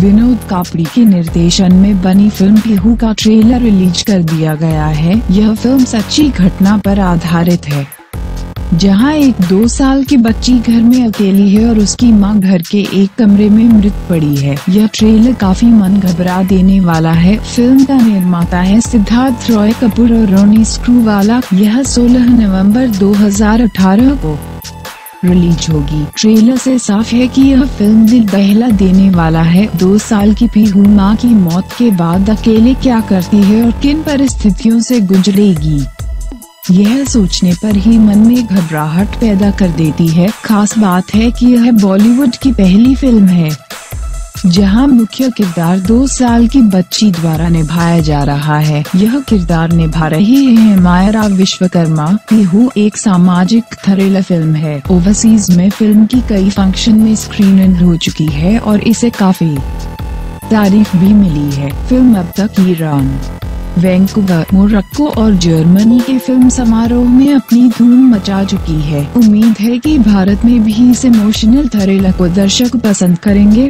विनोद कापड़ी के निर्देशन में बनी फ़िल्म पीहू का ट्रेलर रिलीज़ कर दिया गया है। यह फ़िल्म सच्ची घटना पर आधारित है। जहाँ एक दो साल की बच्ची घर में अकेली है और उसकी माँ घर के एक कमरे में मृत पड़ी है। यह ट्रेलर काफ़ी मन घबरा देने वाला है। फ़िल्म का निर्माता है सिद्धार्थ रॉय कपूर और रोनी स्क्रूवाला। यह 16 नवंबर 2018 को रिलीज़ होगी। ट्रेलर से साफ़ है कि यह फ़िल्म दिल दहला देने वाला है। दो साल की पीहू माँ की मौत के बाद अकेले क्या करती है और किन परिस्थितियों से गुजरेगी? यह सोचने पर ही मन में घबराहट पैदा कर देती है। खास बात है कि यह बॉलीवुड की पहली फ़िल्म है। जहाँ मुख्य किरदार दो साल की बच्ची द्वारा निभाया जा रहा है। यह किरदार निभा रही है मायरा विश्वकर्मा पीहू एक सामाजिक थ्रिलर फ़िल्म है। ओवरसीज में फ़िल्म की कई फ़ंक्शन में स्क्रीनिंग हो चुकी है और इसे काफ़ी तारीफ़ भी मिली है। फ़िल्म अब तक ईरान वैंकूवर, मोरक्को और जर्मनी के फ़िल्म समारोह में अपनी धूम मचा चुकी है। उम्मीद है कि भारत में भी इस इमोशनल थ्रिलर को दर्शक पसंद करेंगे।